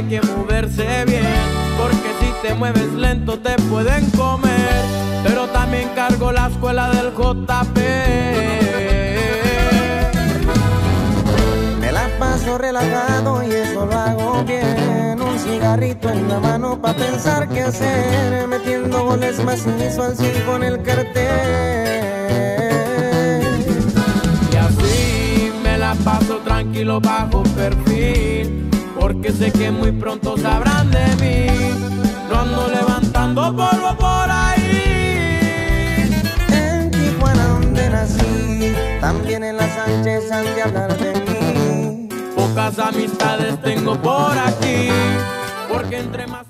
hay que moverse bien, porque si te mueves lento te pueden comer. Pero también cargo la escuela del JP. Relajado y eso lo hago bien. Un cigarrito en la mano pa' pensar qué hacer. Metiendo goles más al cien con el cartel. Y así me la paso tranquilo bajo perfil, porque sé que muy pronto sabrán de mí. No ando levantando polvo por ahí. En Tijuana donde nací, también en la Sánchez han de hablar de mí. Amistades tengo por aquí, porque entre más...